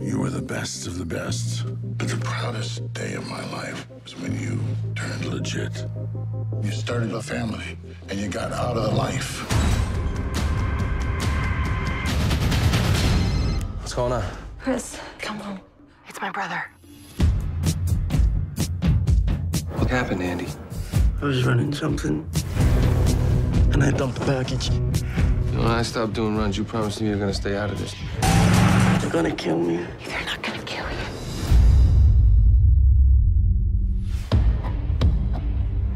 You were the best of the best. But the proudest day of my life was when you turned legit. You started a family, and you got out of life. What's going on? Chris, come home. It's my brother. What happened, Andy? I was running something, and I dumped the package. You know, when I stopped doing runs, you promised me you were gonna stay out of this. They're gonna kill me. They're not gonna kill you.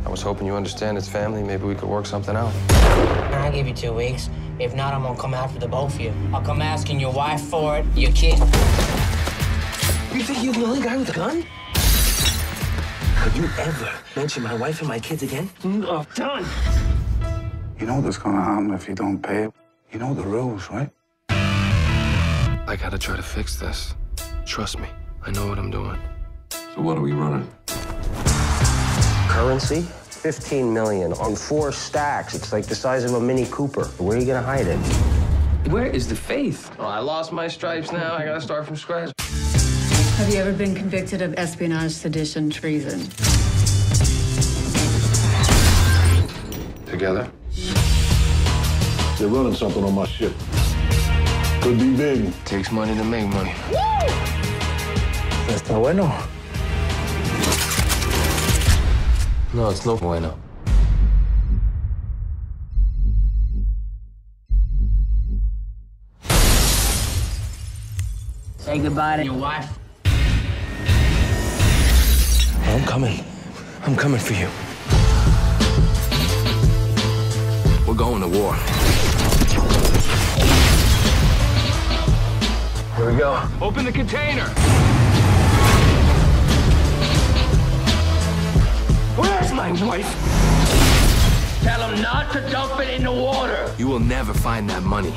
I was hoping you understand it's family. Maybe we could work something out. I'll give you two weeks. If not, I'm gonna come after the both of you. I'll come asking your wife for it, your kid. You think you're the only guy with a gun? Could you ever mention my wife and my kids again? Mm, oh, done. You know what's gonna happen if you don't pay. You know the rules, right? I gotta try to fix this. Trust me, I know what I'm doing. So what are we running? Currency? 15 million on four stacks. It's like the size of a Mini Cooper. Where are you gonna hide it? Where is the faith? Oh, I lost my stripes now. I gotta start from scratch. Have you ever been convicted of espionage, sedition, treason? Together? They're running something on my ship. Could be big. Takes money to make money. Está bueno. No, it's no bueno. Say goodbye to your wife. Oh, I'm coming. I'm coming for you. We're going to war. Open the container. Where's my wife? Tell him not to dump it in the water. You will never find that money.